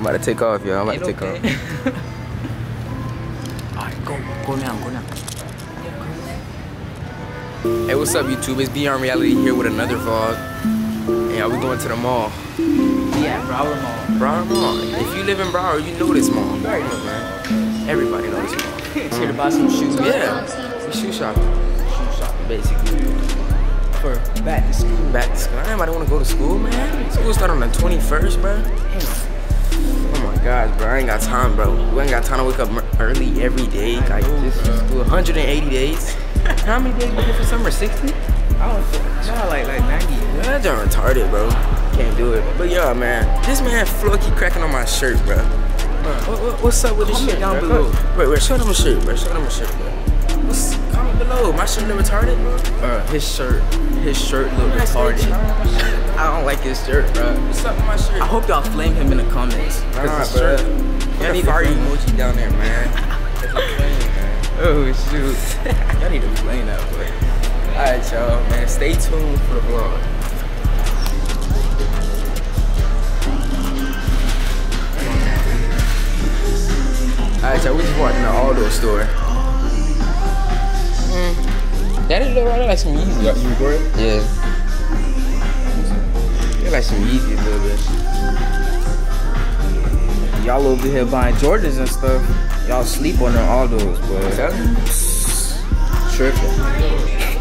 I'm about to take off, yo. I'm about to take off. Alright, go, go now, go now. Hey, what's up, YouTube? It's Beyond Reality here with another vlog. And y'all, we going to the mall. Yeah, Broward Mall. Broward Mall. If you live in Broward, you know this mall. You already know, man. Everybody knows this mall. Here to buy some shoes. Yeah, we shoe shopping. Shoe shopping, basically. For back to school. Back to school. I don't want to go to school, man? School start on the 21st, bro. Gosh, bro. I ain't got time, bro. We ain't got time to wake up early every day. Like, this is school. 180 days. How many days we get for summer? 60? I don't no, like, like 90. That's just retarded, bro. Can't do it. But yeah, man, this man Flo keep cracking on my shirt, bro. What, what, what's up with this Comment down bro? below. Wait, wait, show them a shirt, bro. Show them a shirt, bro. What's comment below? My shirt look retarded, bro. Uh, his shirt, his shirt look retarded. I don't like his shirt, bro. What's up with my shirt? I hope y'all flame him in the comments. Nah, Cause his bro. shirt. Y'all need a fire flame- emoji down there, man. Oh shoot. y'all need to flame that boy. Alright, y'all, man. Stay tuned for the vlog. Alright, y'all, we just walked in the Aldo store. Mm. That is look right like some Yeezy. You recording? Yeah. Look like some Yeezy a little bit. Y'all over here buying Jordans and stuff. Y'all sleep on them all those, but tripping.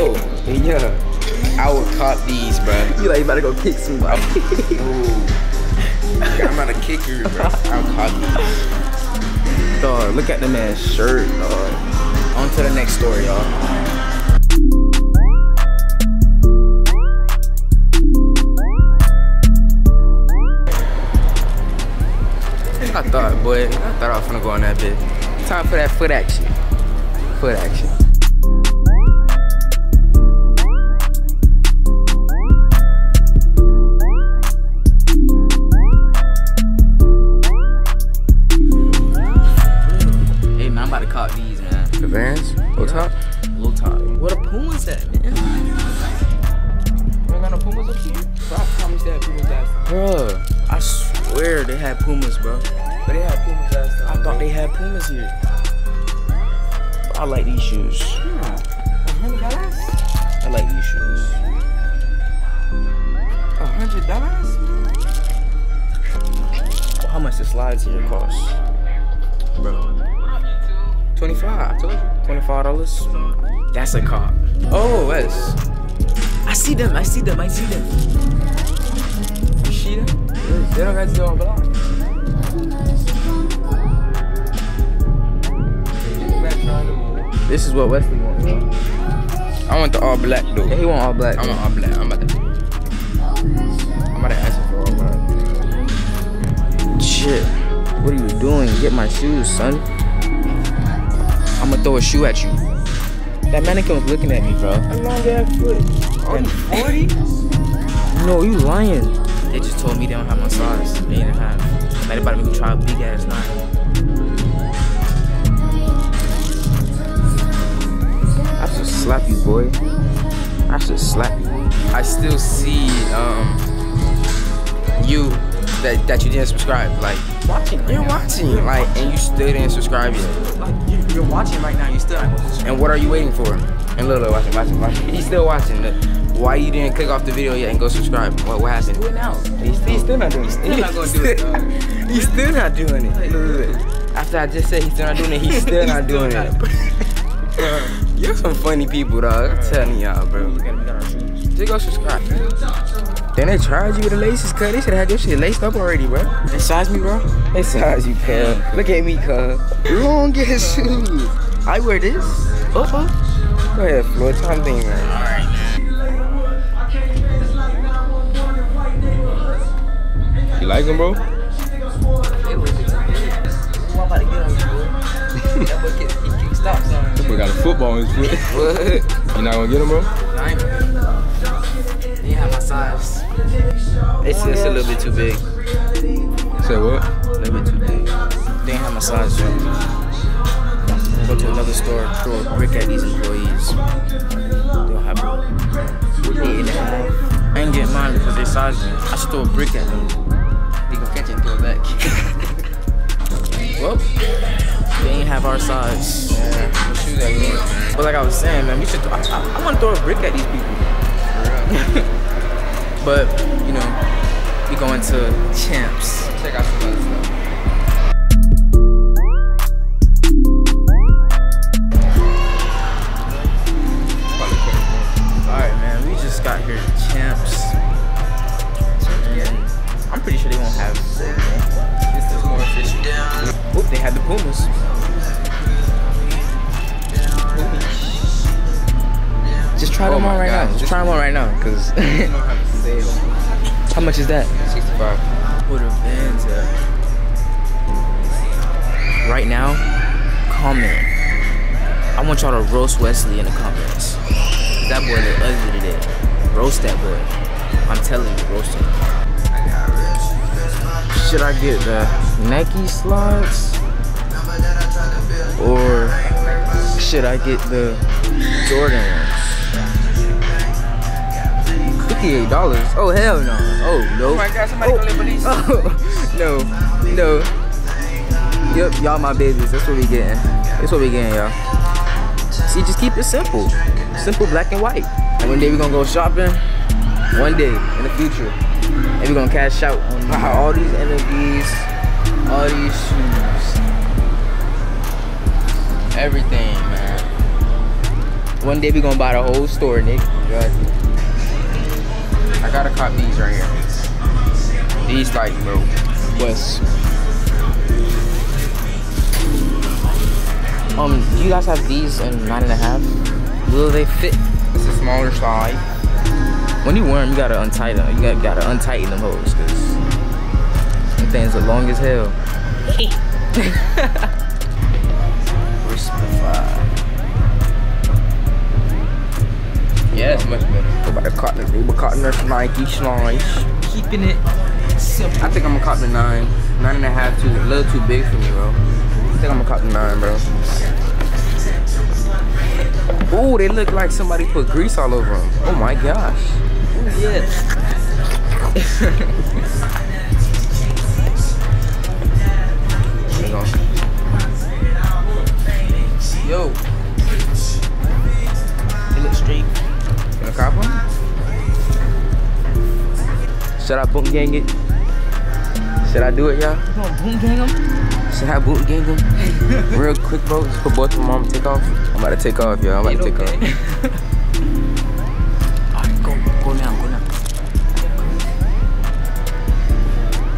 Oh, yeah. I would cop these, bro. You like you about to go kick somebody. Ooh. I'm about to kick you, bro. I'll cop these. dog, look at the man's shirt, dog. On to the next story, y'all. I thought, boy, I thought I was gonna go on that bit. Time for that foot action. Foot action. Hey man, I'm about to cop these, man. The Vans, low top. Low top. Where the Pumas at, man? You ain't got no Pumas up here? Bro, I promised they had Pumas last time. Bruh, I swear they had Pumas, bro. But they had Pumas last time. I thought they had Pumas here. I like these shoes. Hmm. $100? I like these shoes. A hundred dollars? Well, how much the slides here cost? Bro. 25, I told you. Twenty-five dollars. That's a cop. Oh, Wes. I see them. I see them. I see them. You see them? They don't got to do on block. This is what Wesley wants, bro. I want the all black though. Yeah, he want all black. I want all black. I'm about to. I'm about to answer for all black. Shit. What are you doing? Get my shoes, son. I'm gonna throw a shoe at you. That mannequin was looking at me, bro. How long they have foot? Oh, you 40? No, you lying. They just told me they don't have my size. They didn't have. Like, they about to make me try a big ass nine. Slap you, boy. I should slap you. I still see um you that that you didn't subscribe. Like Watching you're watching, like, and you still didn't subscribe yet. Like You're watching right now. You still. And what are you waiting for? And look, look, watching, watching, watching. He's still watching. Look. Why you didn't click off the video yet and go subscribe? What what happened? Do it now. He's, he's still not doing it. He's still not gonna do it, he's still not doing it. Look, look, look. After I just said he's still not doing it, he's still not doing it. You're some funny people, dog. I'm telling y'all, bro. Look at him. We got our shoes. Just go subscribe. Then they charge you with the laces, cuz. They should have had your shit laced up already, bro. They size me, bro. They size you, cuz. Look at me, cuz. Long ass shoes. I wear this. Uh huh. Go ahead, Floyd. Time thing, man. Alright, You like them, bro? I'm about to get on you, boy. That boy kick, he kick stops on That boy got a football in his foot. What? You not gonna get him, bro? I ain't They have my size. It's just a little bit too big. Say what? A little bit too big. They ain't have my size, bro. Go to another store, throw a brick at these employees. They'll have eight and a half. I ain't getting mine because they size me. I should throw a brick at them. They gonna catch it and throw it back. size. Yeah, what shoes that good? But like I was saying, man, we should. I, I, I want to throw a brick at these people. but you know, we going to champs. Check out some other stuff. How much is that? 65. Put a Vans Right now, comment. I want y'all to roast Wesley in the comments. That boy look ugly today. Roast that boy. I'm telling you, roast him. Should I get the Nike slides? Or should I get the Jordan ones? $58. Oh, hell no. Oh, no. Oh my God, somebody go live these. Oh, no, no. Yep, y'all my babies. That's what we getting. That's what we getting, y'all. See, just keep it simple. Simple, black and white. And one day we gonna go shopping. One day in the future. And we gonna cash out on all these NFBs, all these shoes. Everything, man. One day we gonna buy the whole store, Nick. I gotta cop these right here. These like, bro. West. Um, do you guys have these in nine and a half? Will they fit? It's a smaller size. When you wear them, you gotta untie them. You gotta, gotta untighten them hoes, cause them things are long as hell. Yeah, it's much better. Go by the cotton. They were cotton nurse Nike slice. Keeping it simple. I think I'm gonna cop the nine. Nine and a half too, a little too big for me, bro. I think I'm gonna cop the nine, bro. Ooh, they look like somebody put grease all over them. Oh my gosh. Yeah. There. Yo. Gonna cop them? Should I boom gang it? Should I do it, y'all? You gonna boom gang them? Should I boom gang them? Real quick, bro. Just put both of them on take off. I'm about to take off, y'all. I'm about to take off. Alright, go, go now, go now.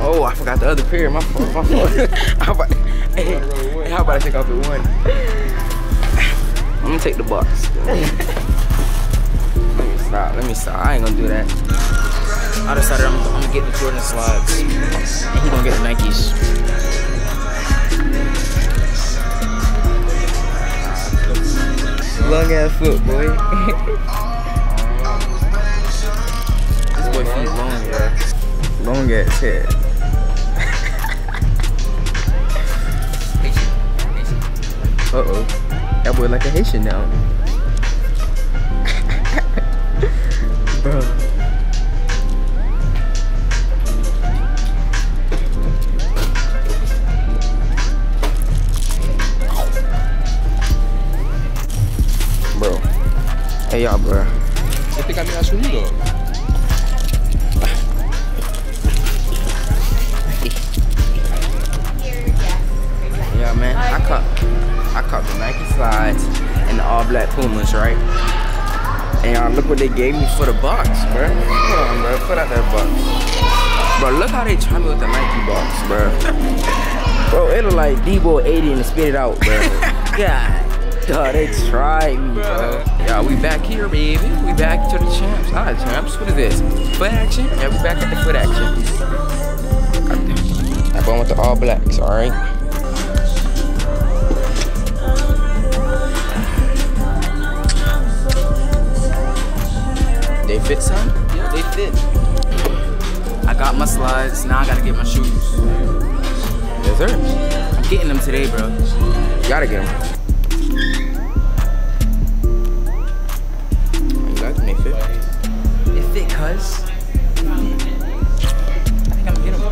Oh, I forgot the other pair. My fault. My fault. how about, hey, how about I take off the one? I'm gonna take the box. let me stop. Let me stop. I ain't gonna do that. I decided I'm, I'm gonna get the Jordan slides, and he gonna get the Nikes. Long ass foot, boy. this boy feet long, yeah. Long ass head. Uh oh. That boy like a Haitian now. Bro. Bro. Hey y'all, bro. Este camina subido. Yeah, And y'all look what they gave me for the box, bro. Hold on, bro. Put out that box. Bro, look how they try me with the Nike box, bro. bro, it look like Debo 80 and spit it out, bro. God. They tried me, bro. Yeah, we back here, baby. We back to the champs. Ah, champs. What is this? Foot action? Yeah, we back at the foot action. I went with the all blacks, alright? They fit, son? Yeah, they fit. I got my slides. Now I gotta get my shoes. Yes, sir. I'm getting them today, bro. Gotta get them. You like they fit? They fit, cuz. I think I'm gonna get them.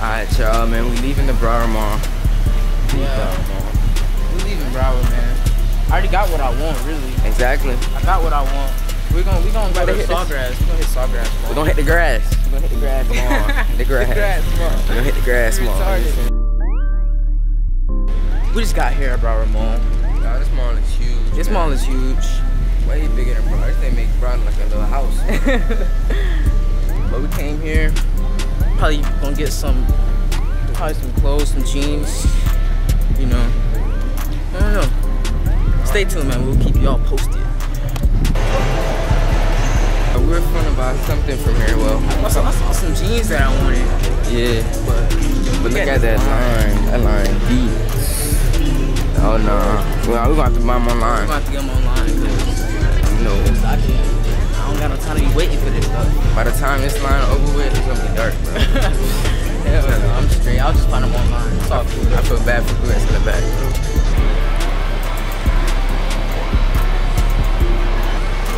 Alright, y'all, man. We leaving the Broward Mall. Yeah. We're leaving Broward, man. I already got what I want, really. Exactly. I got what I want. We're gonna we gonna go Gotta to hit this- Sawgrass. We're gonna hit Sawgrass. We're gonna hit the grass. We're gonna hit the grass tomorrow. the grass. We're gonna hit the grass tomorrow. We just got here at Broward Mall. Nah, this mall is huge. This man. mall is huge. way bigger than Broad. This thing make Broad like a little house. but we came here. Probably gonna get some, probably some clothes, some jeans. You know, I don't know. Stay tuned, man. We'll keep y'all posted. We were fun about something from here. Well, I saw, I saw some jeans that I wanted, yeah. but But look at that line. That line deep. Oh no. Well, we're gonna have to buy them online. gonna have to get them online You know, I can't. I don't got no time to be waiting for this stuff. by the time this line over with, it's gonna be dark, bro. Hell no, I'm straight. I'll just find them online. It's all cool. I feel bad for who that's in the back.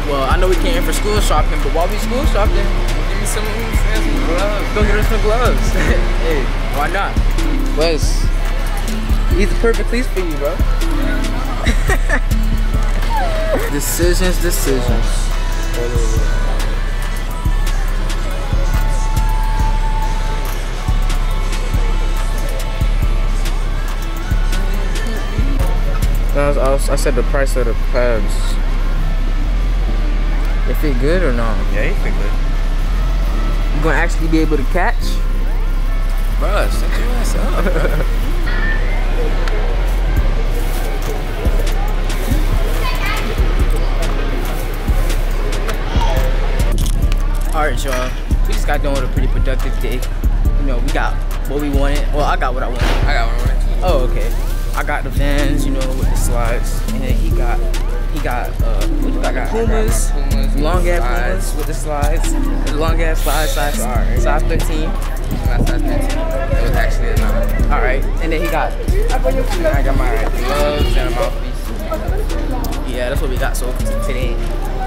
Well, I know we came in for school shopping, but while we school shopping, give me some, some gloves. Go get us some gloves. hey, why not? Wes, he's the perfect piece for you, bro. decisions, decisions. I, was- I, was- I said the price of the pads. They fit good or not? Yeah, you think good. You gonna actually be able to catch? Bro, shut your ass up. Alright, y'all. We just got done with a pretty productive day. You know, we got what we wanted. Well, I got what I wanted. I got one on it. Oh, okay. I got the Vans, you know, with the slides, and then he got he got uh what got? I got- I got my Pumas, Pumas long ass. Pumas with the slides, long ass slides, size Sorry. size 13. Not size 15. It was actually a nine. All right, and then he got I got my gloves and a mouthpiece. yeah, that's what we got. So today,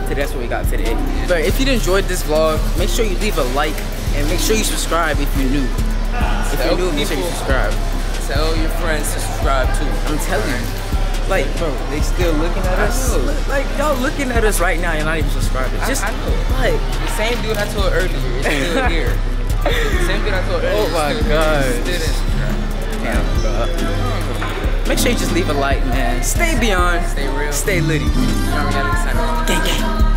today that's what we got today. But if you enjoyed this vlog, make sure you leave a like and make sure you subscribe if you're new. If Tell you're new, make sure you subscribe. Tell your friends to subscribe too. I'm telling you. Like, bro, they still looking at us. Like, y'all looking at us right now You're not even subscribing. Just I know. like, The same dude I told earlier is still here. the same dude I told earlier. Oh my still here. gosh. Still didn't subscribe. damn, bro. Make sure you just leave a like, man. Stay beyond. Stay real. Stay litty. You know, we gotta sign off. Gang, gang.